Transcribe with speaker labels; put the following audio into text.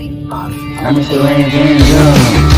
Speaker 1: I'm Mr. Rain Drugs.